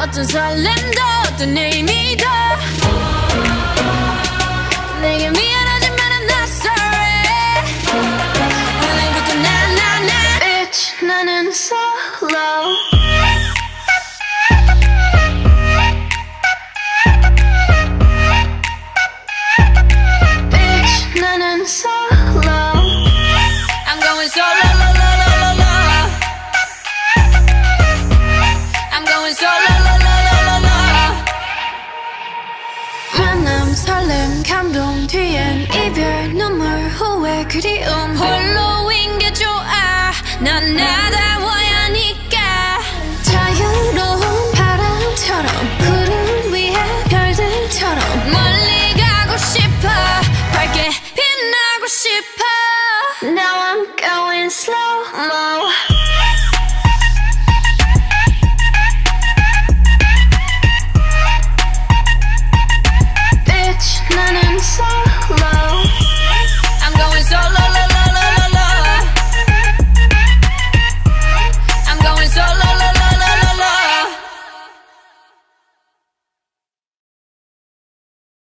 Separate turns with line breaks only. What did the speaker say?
어떤 설렘도 어떤 의미도 내게 미안 만남 설렘 감동 뒤엔 이별 눈물 후회 그리움 홀로인 게 좋아. 난 나다워야 하니까. 자유로운 바람처럼 구름 위에 별들처럼 멀리 가고 싶어. 밝게 빛나고 싶어. Now I'm going slow-mo